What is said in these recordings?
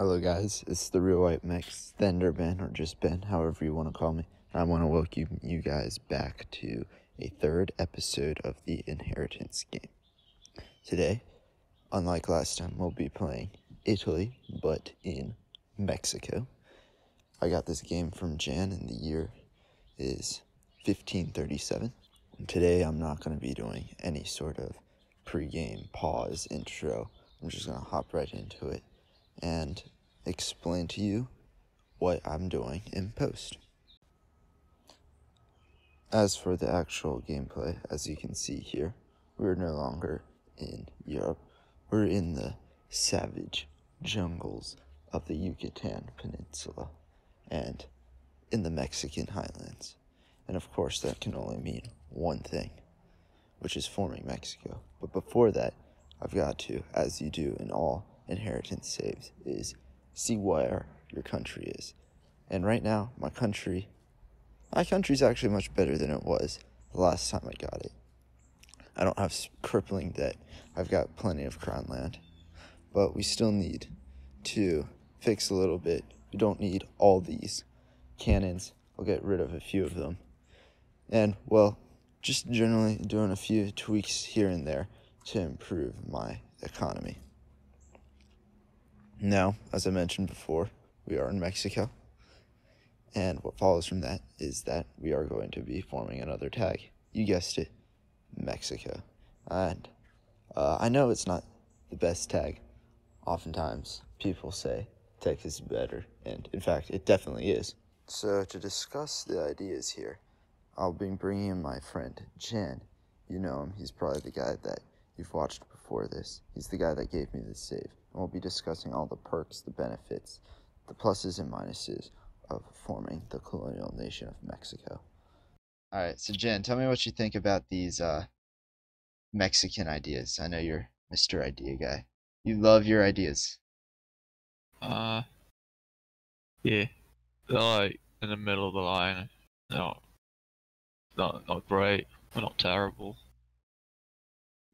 Hello, guys. It's the Real White Mix, the EnderBen, or just Ben, however you want to call me. I want to welcome you guys back to a third episode of the Inheritance game. Today, unlike last time, we'll be playing Italy, but in Mexico. I got this game from Jan, and the year is 1537. And today, I'm not going to be doing any sort of pre-game pause intro. I'm just going to hop right into it and explain to you what I'm doing in post. As for the actual gameplay, as you can see here, we're no longer in Europe. We're in the savage jungles of the Yucatan Peninsula and in the Mexican highlands. And of course, that can only mean one thing, which is forming Mexico. But before that, I've got to, as you do in all inheritance saves, is see where your country is. And right now, my country, my country's actually much better than it was the last time I got it. I don't have crippling debt. I've got plenty of crown land. But we still need to fix a little bit. We don't need all these cannons. I'll get rid of a few of them. And, well, just generally doing a few tweaks here and there to improve my economy. Now, as I mentioned before, we are in Mexico. And what follows from that is that we are going to be forming another tag. You guessed it, Mexico. And uh, I know it's not the best tag. Oftentimes, people say Texas is better, and in fact, it definitely is. So, to discuss the ideas here, I'll be bringing in my friend Jan. You know him, he's probably the guy that you've watched before this. He's the guy that gave me this save and we'll be discussing all the perks, the benefits, the pluses and minuses of forming the colonial nation of Mexico. All right, so Jan, tell me what you think about these uh, Mexican ideas. I know you're Mr. Idea Guy. You love your ideas. Uh, yeah, they're like in the middle of the line. Not, not, not great, but not terrible.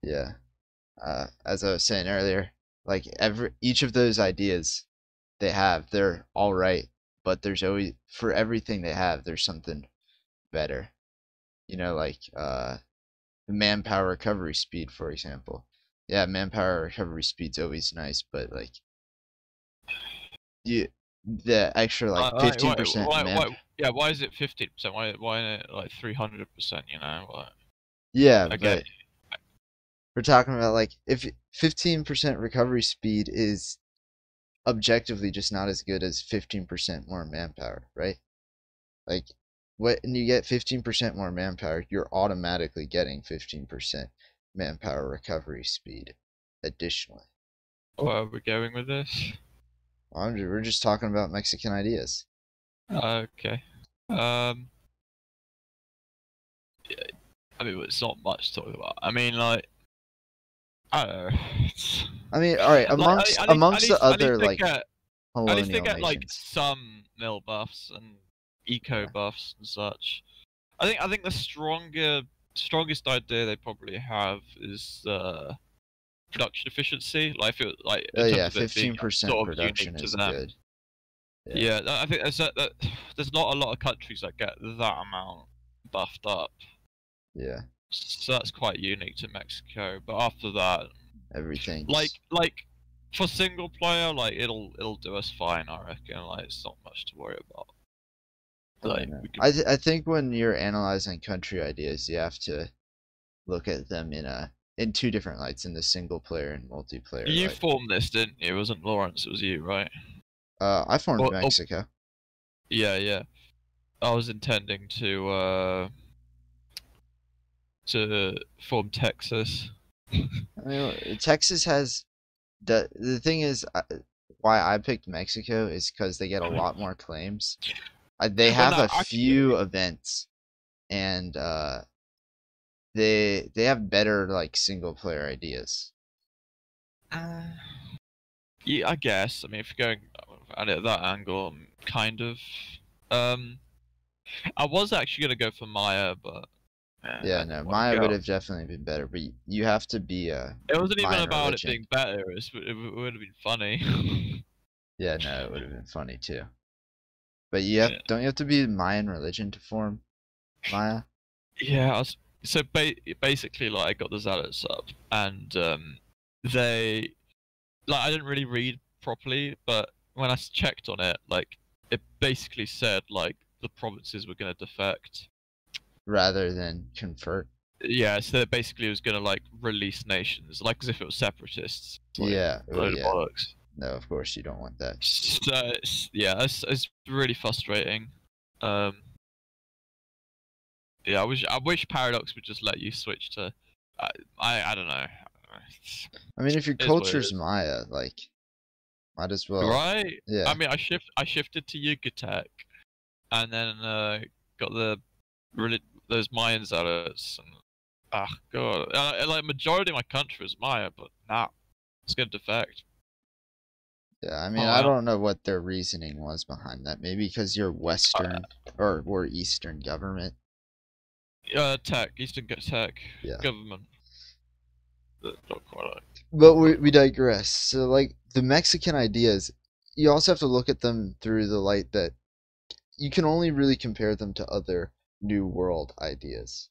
Yeah. Uh, as I was saying earlier, like every each of those ideas they have they're all right but there's always for everything they have there's something better you know like uh the manpower recovery speed for example yeah manpower recovery speed's always nice but like you the extra like uh, fifteen percent. Why, why, why, yeah, why is it fifteen percent? Why why not like three hundred percent? You know, what? yeah, I but we're talking about like if 15% recovery speed is objectively just not as good as 15% more manpower, right? Like when you get 15% more manpower, you're automatically getting 15% manpower recovery speed additionally. Where are we going with this? Well, we're just talking about Mexican ideas. Okay. Um. Yeah, I mean, it's not much to talk about. I mean, like, I don't know. I mean, all right. Amongst like, amongst least, the other like get, at least they get nations. like some mill buffs and eco yeah. buffs and such. I think I think the stronger strongest idea they probably have is uh, production efficiency. Like, it, like oh yeah, fifteen percent production is good. Yeah. yeah. I think there's that, that, there's not a lot of countries that get that amount buffed up. Yeah. So that's quite unique to Mexico. But after that, everything like like for single player, like it'll it'll do us fine. I reckon. Like it's not much to worry about. Like, I th- I think when you're analyzing country ideas, you have to look at them in a in two different lights in the single player and multiplayer. You light. formed this, didn't you? It wasn't Lawrence. It was you, right? Uh, I formed Mexico. Oh, yeah, yeah. I was intending to uh to form Texas. I mean, Texas has the the thing is why I picked Mexico is because they get a lot more claims. Uh, they have well, no, a few events, and uh, they they have better like single player ideas. Uh, yeah, I guess. I mean, if you're going at it at that angle, kind of. Um, I was actually gonna go for Maya, but yeah, no, Maya would have definitely been better, but you have to be a. It wasn't even about religion. it being better. It would have been funny. Yeah, no, it would have been funny too. But you have, Yeah. don't you have to be Mayan religion to form Maya? Yeah, I was, so ba- basically, like I got the zealots up, and um, they, like, I didn't really read properly, but when I checked on it, like, it basically said like the provinces were gonna defect. Rather than convert. Yeah, so it basically was gonna like release nations, like as if it was separatists. Like, yeah, oh, load yeah. of bollocks. No, of course you don't want that. So it's, yeah, it's, it's really frustrating. Um, yeah, I wish I wish Paradox would just let you switch to. I I, I don't know. I mean, if your It is what it culture's. Maya, like, might as well. right? Yeah. I mean, I shift I shifted to Yucatec, and then uh, got the really those Mayans at us, and ah god, uh, like majority of my country is Maya, but nah, it's gonna defect. Yeah, I mean, Oh, I don't know what their reasoning was behind that. Maybe because you're Western or we're Eastern government. Uh, tech, Eastern Tech, Yeah. government. Uh, Not quite like. But we we digress. So like the Mexican ideas, you also have to look at them through the light that you can only really compare them to other New World ideas.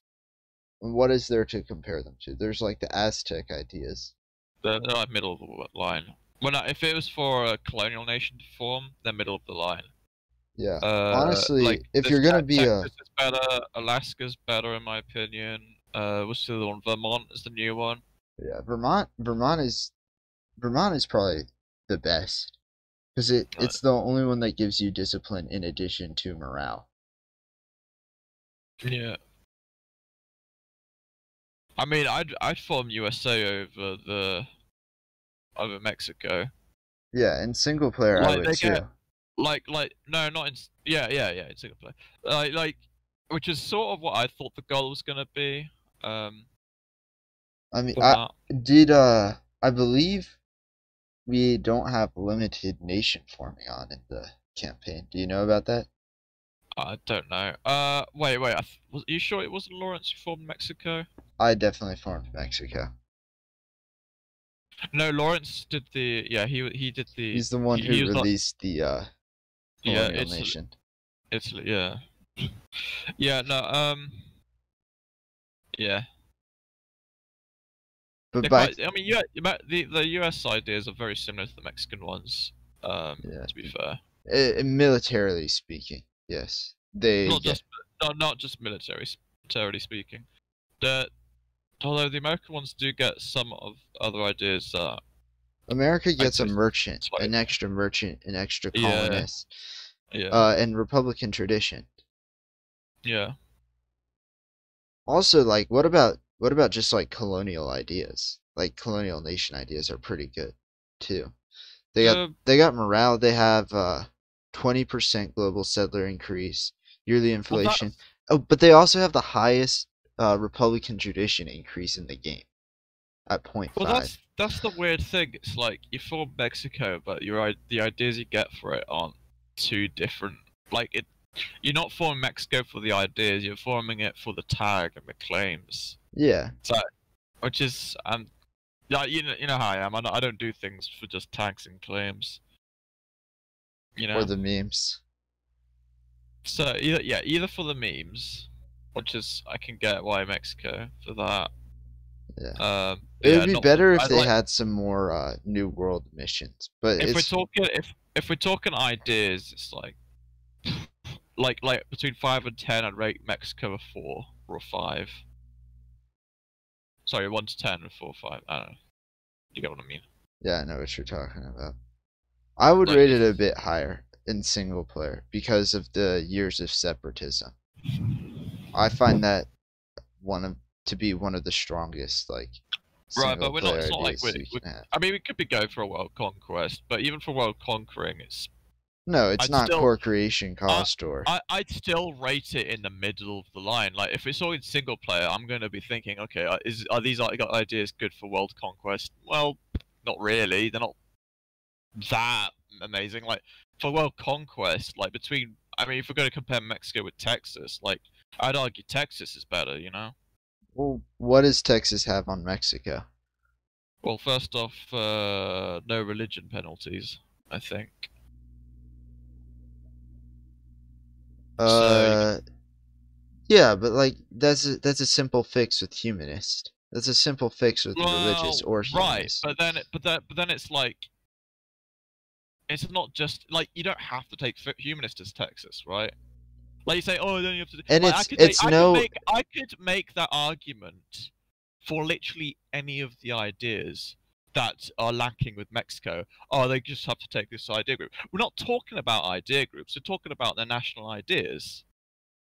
And what is there to compare them to? There's like the Aztec ideas. They're, they're like middle of the line. When I, if it was for a colonial nation to form, they're middle of the line. Yeah. Uh, Honestly, like, if you're gonna be a- Texas is better, Alaska's better in my opinion. Uh, what's the other one? Vermont is the new one. Yeah, Vermont Vermont is Vermont is probably the best because it it's the only one that gives you discipline in addition to morale. Yeah. I mean, I'd I'd form USA over the over Mexico. Yeah, in single player I Like, would too. get- Like like no, not in yeah yeah yeah in single player. Like like, which is sort of what I thought the goal was gonna be. Um, I mean, I that. did uh I believe we don't have limited nation forming on in the campaign. Do you know about that? I don't know. Uh, wait, wait. Was you sure it wasn't Lawrence who formed Mexico? I definitely formed Mexico. No, Lawrence did the. Yeah, he he did the. He's the one who was like- released the uh yeah, colonial Italy, nation. Italy. Yeah. Yeah. No. Um. Yeah. But back quite- I mean, yeah. The the U.S. ideas are very similar to the Mexican ones. Um. Yeah. To be fair, uh, militarily speaking, yes. They not get- just not not just military militarily speaking. The although the American ones do get some of other ideas that America gets a merchant, like- an extra merchant, an extra Yeah. colonist, yeah uh, and Republican tradition. yeah Also, like, what about what about just like colonial ideas? Like colonial nation ideas are pretty good too. They got Uh, they got morale. They have uh twenty percent global settler increase, yearly well, inflation. that's- Oh, but they also have the highest uh, Republican tradition increase in the game at point Well, five. that's that's the weird thing. It's like you form Mexico, but your the ideas you get for it aren't too different. Like it, you're not forming Mexico for the ideas. You're forming it for the tag and the claims, Yeah, So, which is um, yeah, you know, you know how I am. I don't, I don't do things for just tags and claims. You know, or the memes. so either yeah, either for the memes, which is I can get why Mexico for that. Yeah. Um, It yeah, would be not- better if I'd they like- had some more uh, new world missions. But if we're talking if if we're talking ideas, it's like like like between five and ten, I'd rate Mexico a four or a five. Sorry, one to ten and four or five. I don't know. You get what I mean? yeah, I know what you're talking about. I would Like- rate it a bit higher in single player because of the years of separatism. I find that one of to be one of the strongest like Right, but we're not- it's not like we're- we're- I mean, we could be going for a world conquest, but even for world conquering, it's No, it's I'd not still- core creation cost or I I'd still rate it in the middle of the line. Like if it's all in single player, I'm going to be thinking, okay, uh, is are these i- ideas good for world conquest? Well, not really. They're not that amazing. Like for world conquest, like between I mean, if we're going to compare Mexico with Texas, like I'd argue Texas is better, you know. Well, what does Texas have on Mexico? Well, first off, uh, no religion penalties, I think. Uh, so, yeah, but like that's a, that's a simple fix with humanist. That's a simple fix with well, religious or humanist. Right, but then it, but then, but then it's like it's not just like you don't have to take humanist as Texas, right? Like you say, oh, then you have to. And like, it's I could it's no. I could, make, I could make that argument for literally any of the ideas that are lacking with Mexico. Oh, they just have to take this idea group. We're not talking about idea groups. We're talking about their national ideas.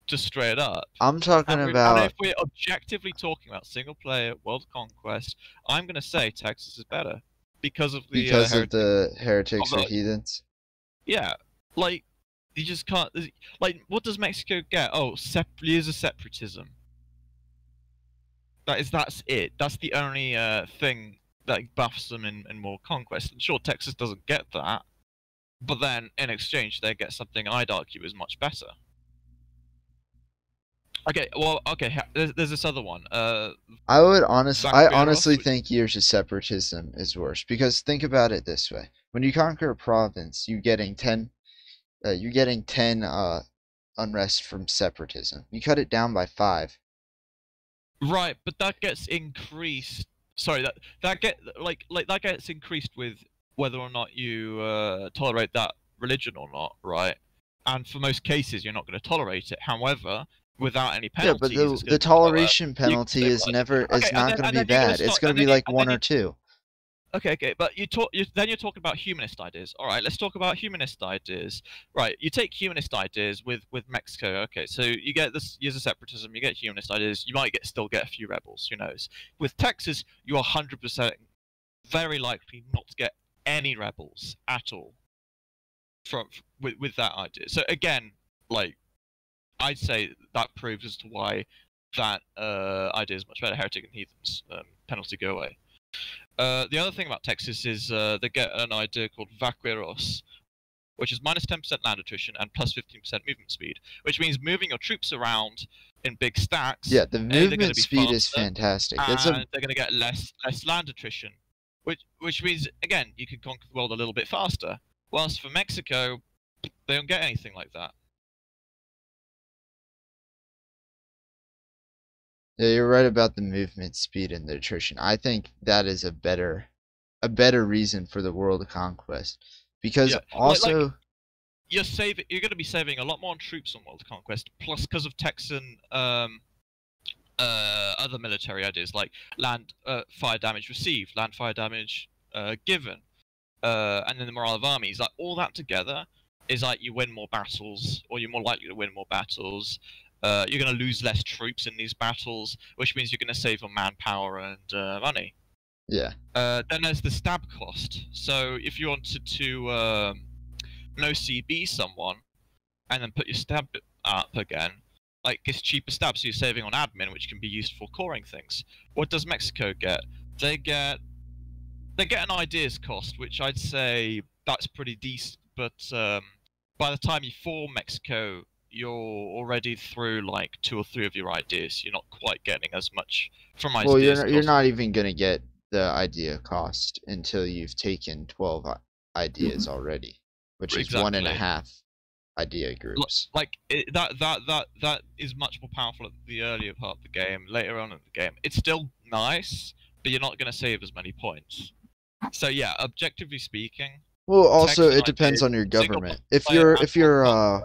Just straight up. I'm talking and about. And if we're objectively talking about single player world conquest, I'm going to say Texas is better because of the uh, because uh, of the heretics or heathens. Yeah, like you just can't. Like, what does Mexico get? Oh, sep- years of separatism. That is that's it. That's the only uh, thing that buffs them in, in more conquest. And sure, Texas doesn't get that, but then in exchange they get something I'd argue is much better. Okay, well, okay. There's, there's this other one. Uh, I would honestly, I honestly think years of separatism is worse because think about it this way: when you conquer a province, you're getting ten, uh, you're getting ten uh, unrest from separatism. You cut it down by five. Right, but that gets increased. Sorry, that that get like like that gets increased with whether or not you uh, tolerate that religion or not, right? And for most cases, you're not going to tolerate it. However, without any penalties. Yeah, but the, the toleration penalty is never okay, is not going to be bad. It's going to be like one or two. Okay, okay, but you talk. You, then you're talking about humanist ideas. All right, let's talk about humanist ideas. Right, you take humanist ideas with with Mexico. Okay, so you get this years of separatism. You get humanist ideas. You might get still get a few rebels. Who knows? With Texas, you are hundred percent very likely not to get any rebels at all from with with that idea. So again, like I'd say that proves as to why that uh, idea is much better. Heretic and heathens um, penalty go away. Uh, the other thing about Texas is uh, they get an idea called vaqueros, which is minus 10% land attrition and plus 15% movement speed, which means moving your troops around in big stacks. Yeah, the movement speed is fantastic. And a... they're going to get less less land attrition, which which means again you can conquer the world a little bit faster. Whilst for Mexico, they don't get anything like that. Yeah, you're right about the movement speed and the attrition. I think that is a better a better reason for the world conquest because yeah. also like, you're saving you're going to be saving a lot more on troops on world conquest plus because of Texan um, uh, other military ideas like land uh, fire damage received, land fire damage uh, given, uh, and then the morale of armies. Like all that together is like you win more battles, or you're more likely to win more battles, uh, you're going to lose less troops in these battles, which means you're going to save on manpower and uh, money. Yeah. Uh, then there's the stab cost. So if you wanted to um, no CB someone and then put your stab up again, like it's cheaper stab, so you're saving on admin, which can be used for coring things. What does Mexico get? They get they get an ideas cost, which I'd say that's pretty decent. But um, by the time you form Mexico, you're already through like two or three of your ideas. You're not quite getting as much from ideas. Well, you're not, you're not even gonna get the idea cost until you've taken twelve ideas mm-hmm. already, which is exactly. one and a half idea groups. Like it, that that that that is much more powerful at the earlier part of the game. Later on in the game, it's still nice, but you're not gonna save as many points. So yeah, objectively speaking. Well, also it depends on your government. If you're if you're uh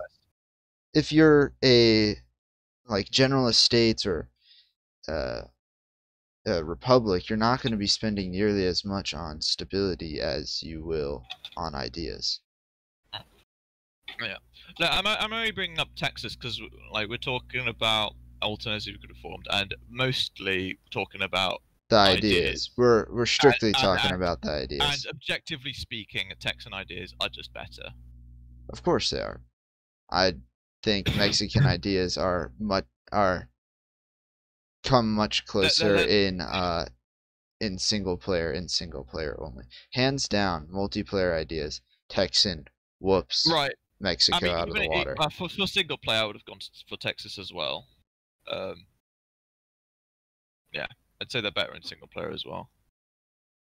if you're a like generalist estates or uh, a republic, you're not going to be spending nearly as much on stability as you will on ideas. Yeah, no, I'm I'm only bringing up Texas because like we're talking about alternative reformed and mostly talking about the ideas. ideas. We're we're strictly and, talking and, about the ideas. And objectively speaking, Texan ideas are just better. Of course they are. I think Mexican ideas are much are come much closer in uh in single player in single player only. Hands down, multiplayer ideas. Texan whoops. Right. Mexico I mean, out of the water. uh, for, for single player, I would have gone for Texas as well. Um, yeah, I'd say they're better in single player as well.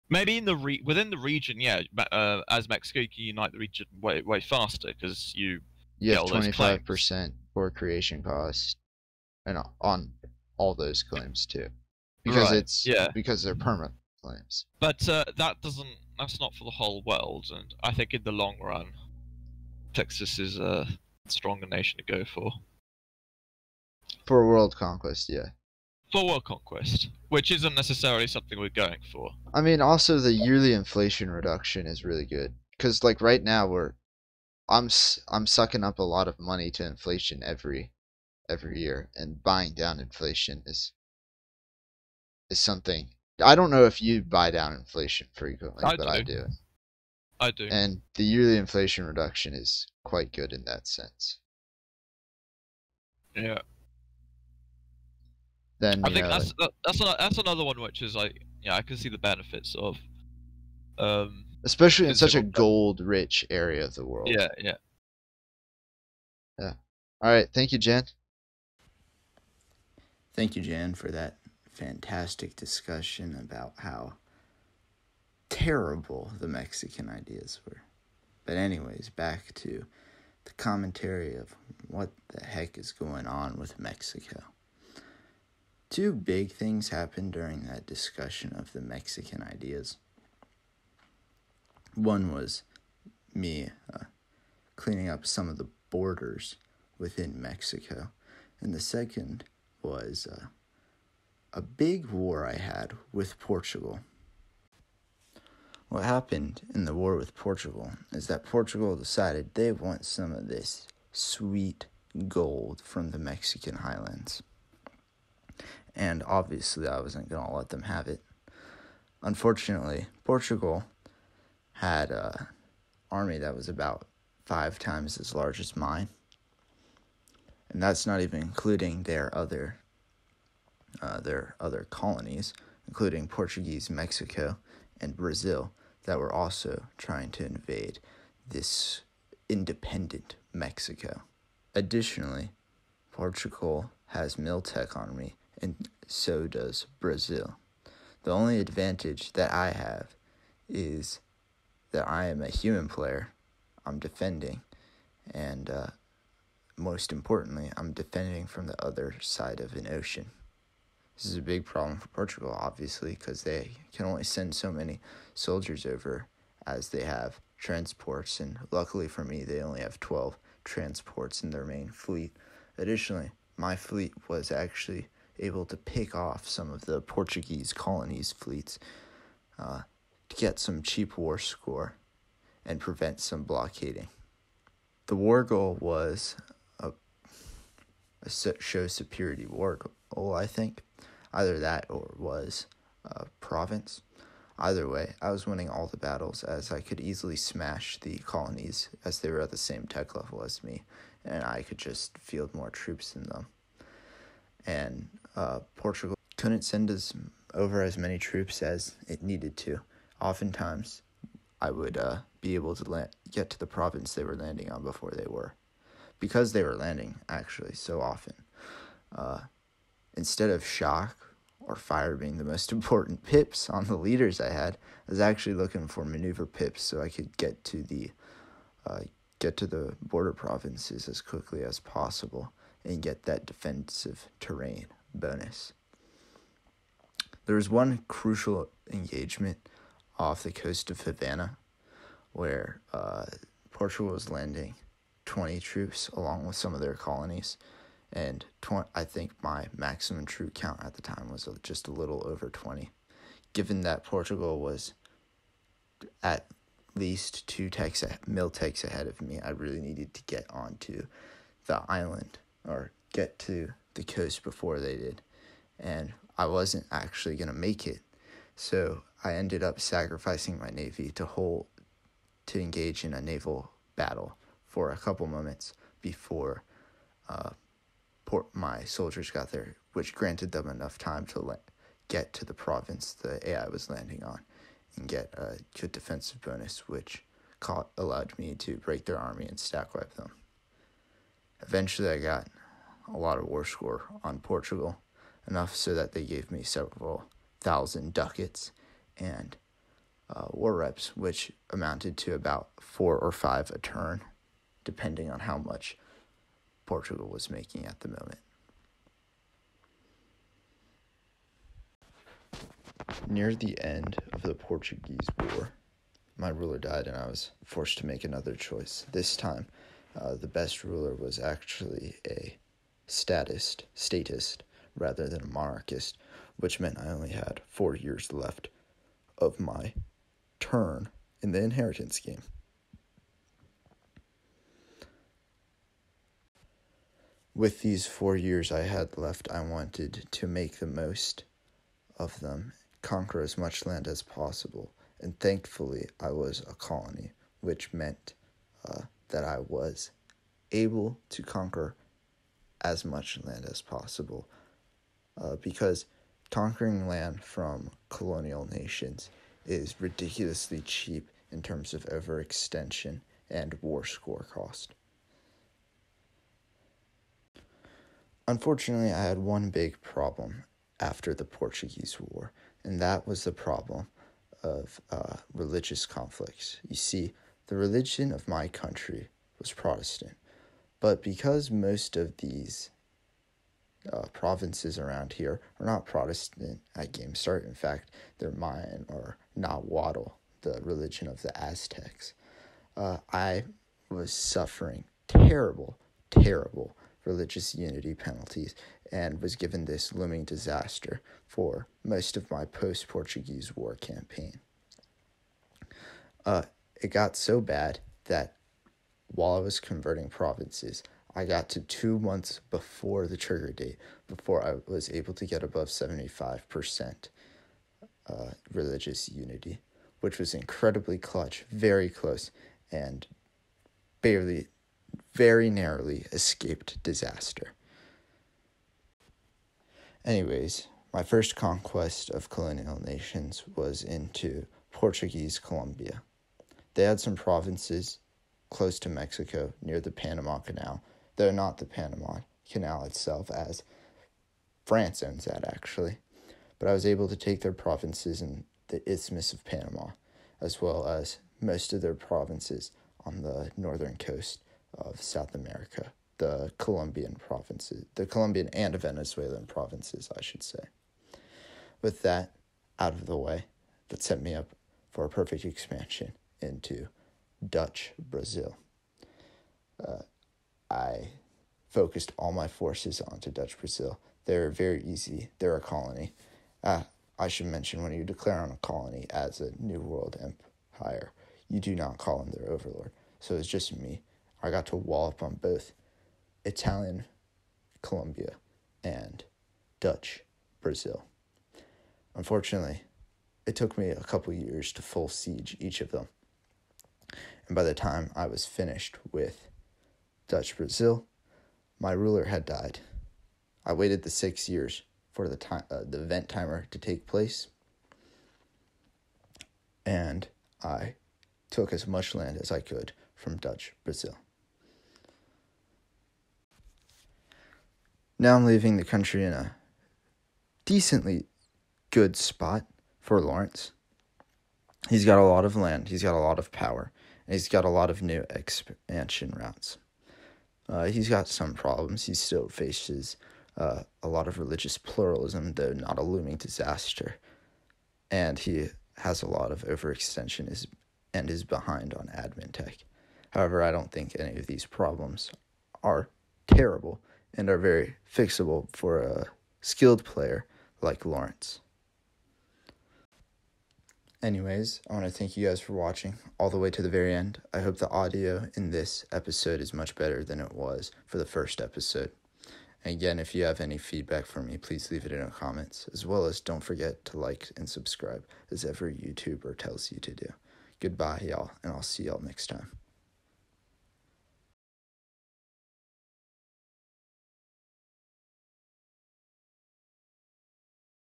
Maybe in the re- within the region, yeah. Uh, as Mexico, you can unite the region way way faster because you you have twenty five percent for creation cost, and on all those claims too, because right. it's yeah because they're permanent claims. But uh, that doesn't. That's not for the whole world, and I think in the long run, Texas is a stronger nation to go for. For world conquest, yeah. For world conquest, which isn't necessarily something we're going for. I mean, also the yearly inflation reduction is really good because, like, right now we're, I'm I'm sucking up a lot of money to inflation every, every year, and buying down inflation is. Is something I don't know if you buy down inflation frequently, I but do. I do. I do. And the yearly inflation reduction is quite good in that sense. Yeah. Then I think know, that's that, that's that's another one which is like yeah I can see the benefits of. Um, especially in such a gold-rich area of the world. Yeah, yeah. Yeah. All right. Thank you, Jan. Thank you, Jan, for that fantastic discussion about how terrible the Mexican ideas were. But, anyways, back to the commentary of what the heck is going on with Mexico. Two big things happened during that discussion of the Mexican ideas. One was me uh, cleaning up some of the borders within Mexico, and the second was uh, a big war I had with Portugal. What happened in the war with Portugal is that Portugal decided they want some of this sweet gold from the Mexican highlands. And obviously, I wasn't going to let them have it. Unfortunately, Portugal had an army that was about five times as large as mine. And that's not even including their other uh, their other colonies, including Portuguese Mexico and Brazil, that were also trying to invade this independent Mexico. Additionally, Portugal has Miltech army, and so does Brazil. The only advantage that I have is that I am a human player. I'm defending, and uh, most importantly, I'm defending from the other side of an ocean. This is a big problem for Portugal, obviously, because they can only send so many soldiers over as they have transports, and luckily for me, they only have 12 transports in their main fleet. Additionally, my fleet was actually able to pick off some of the Portuguese colonies' fleets uh, to get some cheap war score and prevent some blockading. The war goal was a, a show superiority war goal, I think. Either that or was a province. Either way, I was winning all the battles as I could easily smash the colonies as they were at the same tech level as me, and I could just field more troops than them. And uh, Portugal couldn't send us over as many troops as it needed to. Oftentimes, I would uh, be able to get to the province they were landing on before they were, because they were landing actually so often. Uh, instead of shock or fire being the most important pips on the leaders I had, I was actually looking for maneuver pips so I could get to the uh, get to the border provinces as quickly as possible and get that defensive terrain bonus. There was one crucial engagement off the coast of Havana where uh, Portugal was landing 20 troops along with some of their colonies and 20, I think my maximum troop count at the time was just a little over 20. Given that Portugal was at least two techs, mil techs ahead of me, I really needed to get onto the island or get to the coast before they did. And I wasn't actually going to make it. So I ended up sacrificing my navy to hold to engage in a naval battle for a couple moments before uh, port my soldiers got there, which granted them enough time to let, get to the province the AI was landing on and get a good defensive bonus, which caught, allowed me to break their army and stack wipe them. Eventually, I got a lot of war score on Portugal, enough so that they gave me several thousand ducats and uh, war reps, which amounted to about four or five a turn, depending on how much Portugal was making at the moment. Near the end of the Portuguese War, my ruler died and I was forced to make another choice. This time, uh, the best ruler was actually a statist, statist, rather than a monarchist, which meant I only had four years left of my turn in the inheritance scheme. With these four years I had left, I wanted to make the most of them, conquer as much land as possible, and thankfully I was a colony, which meant uh, that I was able to conquer as much land as possible. Uh, because conquering land from colonial nations is ridiculously cheap in terms of overextension and war score cost. Unfortunately, I had one big problem after the Portuguese War, and that was the problem of uh, religious conflicts. You see, the religion of my country was Protestant, but because most of these uh, provinces around here are not Protestant at Game Start, in fact, they're Mayan or Nahuatl, the religion of the Aztecs, uh, I was suffering terrible, terrible religious unity penalties and was given this looming disaster for most of my post Portuguese War campaign. Uh, it got so bad that while I was converting provinces, I got to two months before the trigger date before I was able to get above 75% uh, religious unity, which was incredibly clutch, very close, and barely, very narrowly escaped disaster. Anyways, my first conquest of colonial nations was into Portuguese Colombia. They had some provinces close to Mexico near the Panama Canal, though not the Panama Canal itself, as France owns that actually. But I was able to take their provinces in the Isthmus of Panama, as well as most of their provinces on the northern coast of South America the Colombian provinces, the Colombian and Venezuelan provinces, I should say. With that out of the way, that set me up for a perfect expansion into Dutch Brazil. Uh, I focused all my forces onto Dutch Brazil. They're very easy. They're a colony. Uh, I should mention when you declare on a colony as a New World empire, you do not call him their overlord. So it's just me. I got to wall up on both Italian Colombia, and Dutch Brazil. Unfortunately, it took me a couple years to full siege each of them. And by the time I was finished with Dutch Brazil, my ruler had died. I waited the six years for the time uh, the event timer to take place, and I took as much land as I could from Dutch Brazil. Now I'm leaving the country in a decently good spot for Lawrence. He's got a lot of land, he's got a lot of power, and he's got a lot of new expansion routes. Uh, he's got some problems. He still faces uh, a lot of religious pluralism, though not a looming disaster. And he has a lot of overextension is, and is behind on admin tech. However, I don't think any of these problems are terrible and are very fixable for a skilled player like Lawrence. Anyways, I want to thank you guys for watching all the way to the very end. I hope the audio in this episode is much better than it was for the first episode. And again, if you have any feedback for me, please leave it in the comments, as well as don't forget to like and subscribe, as every YouTuber tells you to do. Goodbye, y'all, and I'll see y'all next time.